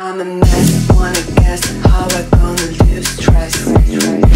I'm a mess, wanna guess how I gonna lose stress.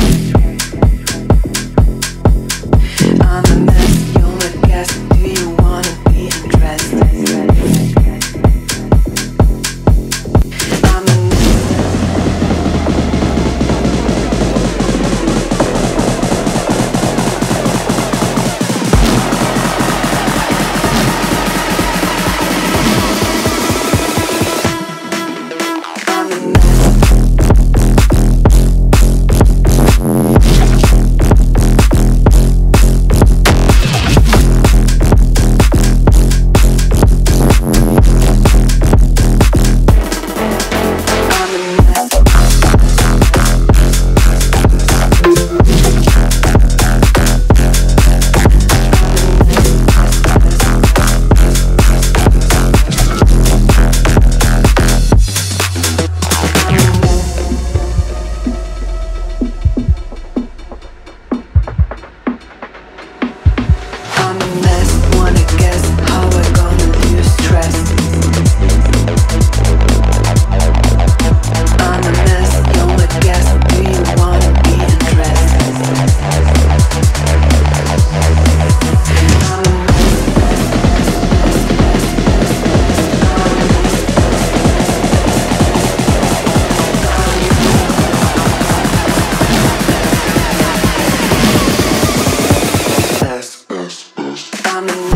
coming